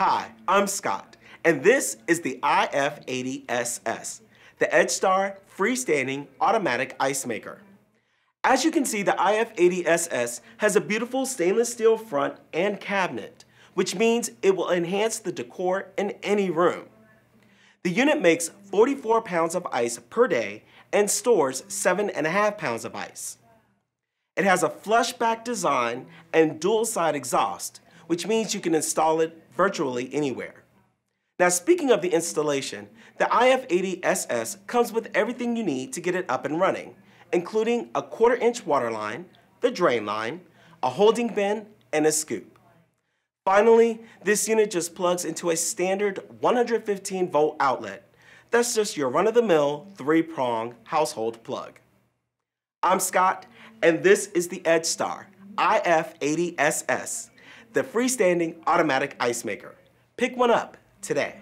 Hi, I'm Scott, and this is the IF80SS, the EdgeStar freestanding automatic ice maker. As you can see, the IF80SS has a beautiful stainless steel front and cabinet, which means it will enhance the decor in any room. The unit makes 44 pounds of ice per day and stores 7.5 pounds of ice. It has a flush back design and dual side exhaust, which means you can install it virtually anywhere. Now speaking of the installation, the IF80SS comes with everything you need to get it up and running, including a quarter inch water line, the drain line, a holding bin, and a scoop. Finally, this unit just plugs into a standard 115 volt outlet. That's just your run-of-the-mill three-prong household plug. I'm Scott, and this is the EdgeStar IF80SS the freestanding automatic ice maker. Pick one up today.